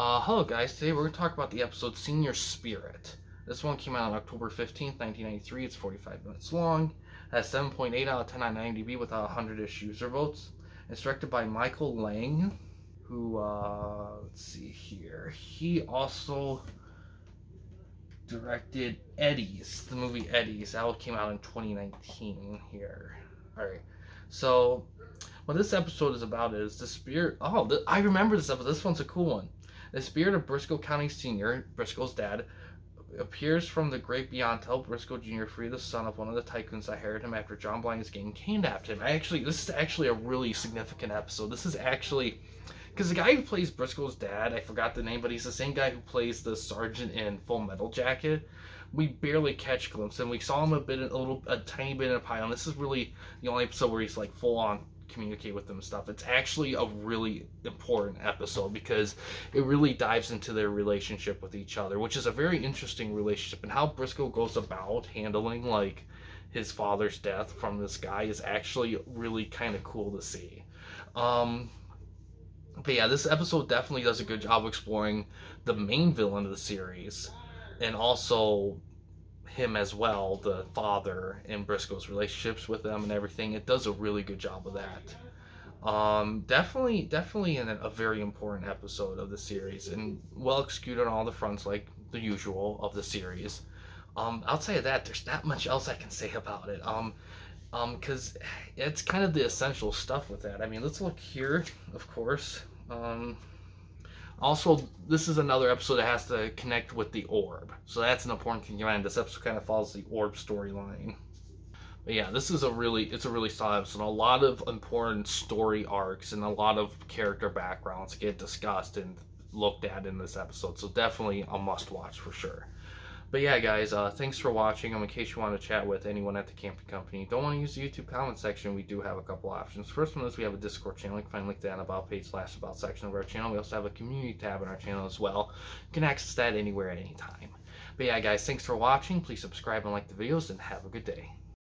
Uh, hello guys, today we're going to talk about the episode Senior Spirit. This one came out on October 15th, 1993. It's 45 minutes long. Has 7.8 out of 10 on IMDb with 100-ish user votes. It's directed by Michael Lange, who, uh, let's see here. He also directed Eddie's, the movie Eddie's. That one came out in 2019 here. Alright, so what this episode is about is the spirit. Oh, I remember this episode. This one's a cool one. The spirit of Brisco County Sr., Brisco's dad, appears from the great beyond to help Brisco Jr. free the son of one of the tycoons that hired him after John Blaney's gang kidnapped him. I actually, this is actually a really significant episode. This is actually because the guy who plays Brisco's dad, I forgot the name, but he's the same guy who plays the sergeant in Full Metal Jacket. We barely catch glimpse, and we saw him a bit, a little, a tiny bit in a pile. And This is really the only episode where he's like full on communicate with them and stuff. It's actually a really important episode because it really dives into their relationship with each other, which is a very interesting relationship, and how Brisco goes about handling like his father's death from this guy is actually really kind of cool to see. Um, but yeah, this episode definitely does a good job exploring the main villain of the series and also him as well, the father and Brisco's relationships with them and everything. It does a really good job of that. Um, definitely, definitely in a, a very important episode of the series and well executed on all the fronts, like the usual of the series. Um, outside of that, there's not much else I can say about it. Um, um, because it's kind of the essential stuff with that. I mean, let's look here, of course. Um, also, this is another episode that has to connect with the orb. So that's an important thing to mind. This episode kind of follows the orb storyline. But yeah, this is a really it's a really solid episode. A lot of important story arcs and a lot of character backgrounds get discussed and looked at in this episode. So definitely a must watch for sure. But yeah, guys, uh, thanks for watching. Um, in case you want to chat with anyone at the Campy Company, don't want to use the YouTube comment section, we do have a couple options. First one is we have a Discord channel. You can find link to that about page slash about section of our channel. We also have a community tab in our channel as well. You can access that anywhere at any time. But yeah, guys, thanks for watching. Please subscribe and like the videos, and have a good day.